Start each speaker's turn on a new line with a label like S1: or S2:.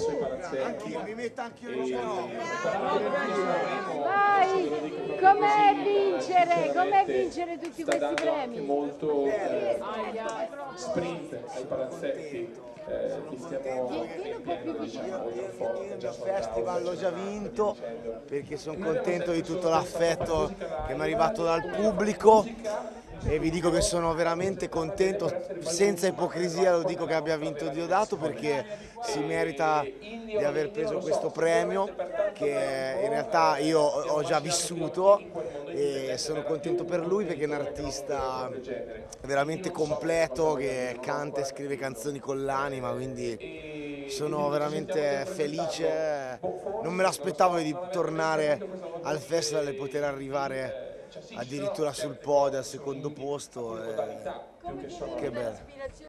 S1: presso i palazzetti.
S2: Anch'io, mi metto anch'io
S1: E-
S2: in giro.
S3: Vai, com'è vincere? Com'è vincere tutti questi
S1: anche
S3: premi?
S1: molto eh, sprint ai palazzetti eh, li stiamo riempiendo diciamo
S2: Io il mio
S1: sold out,
S2: festival l'ho già vinto perché sono contento di tutto l'affetto che mi è arrivato dal pubblico e vi dico che sono veramente contento, senza ipocrisia lo dico che abbia vinto Diodato perché si merita di aver preso questo premio che in realtà io ho già vissuto e sono contento per lui perché è un artista veramente completo che canta e scrive canzoni con l'anima, quindi sono veramente felice, non me l'aspettavo di tornare al festival e poter arrivare addirittura sul podio al secondo posto, e- che bello.